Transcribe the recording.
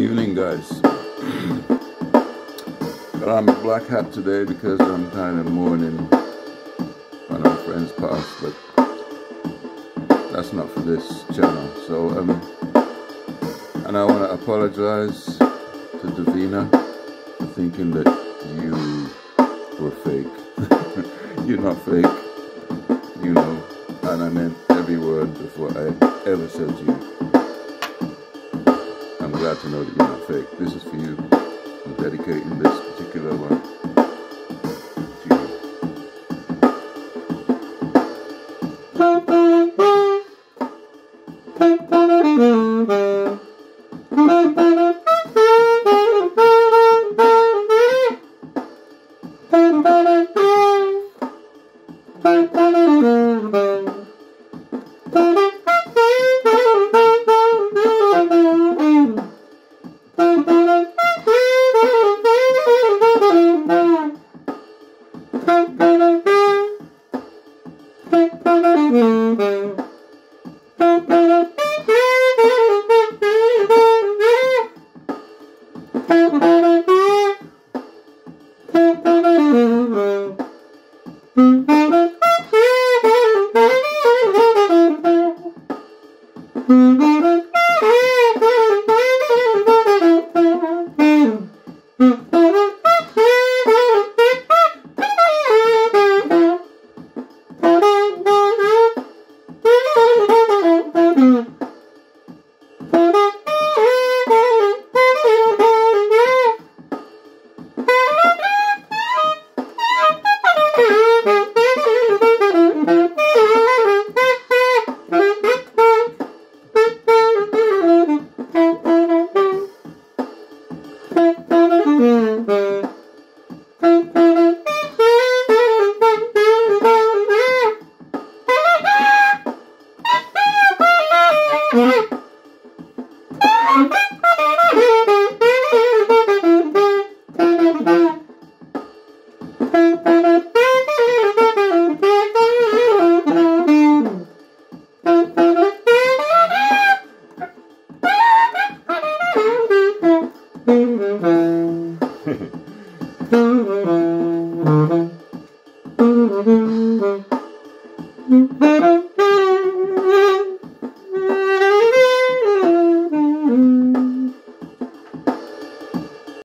evening, guys. but I'm a black hat today because I'm kind of mourning when our friends passed, but that's not for this channel. So, um, and I want to apologize to Davina for thinking that you were fake. You're not fake, you know, and I meant every word what I ever said to you. Glad to know that you're not fake. This is for you. I'm dedicating this particular one Mm-hmm. Thank you.